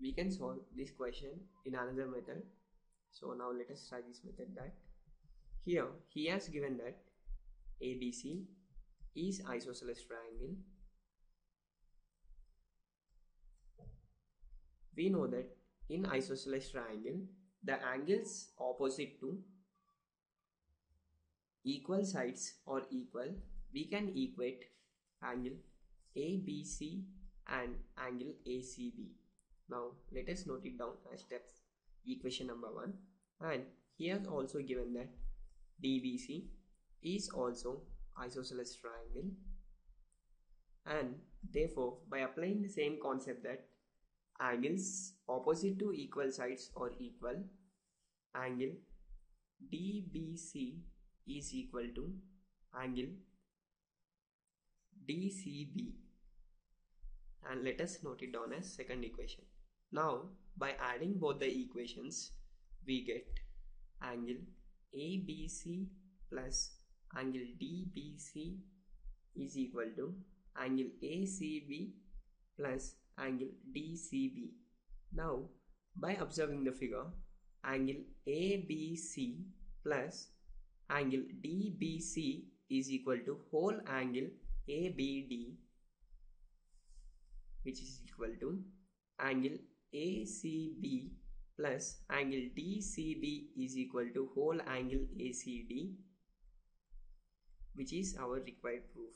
we can solve this question in another method. So now let us try this method that here he has given that ABC is isosceles triangle. We know that in isosceles triangle the angles opposite to equal sides or equal we can equate angle ABC and angle ACB now let us note it down as steps equation number 1 and he has also given that DBC is also isosceles triangle. And therefore by applying the same concept that angles opposite to equal sides or equal angle DBC is equal to angle DCB and let us note it down as second equation now, by adding both the equations, we get angle ABC plus angle DBC is equal to angle ACB plus angle DCB. Now, by observing the figure, angle ABC plus angle DBC is equal to whole angle ABD which is equal to angle ACB plus angle DCB is equal to whole angle ACD which is our required proof.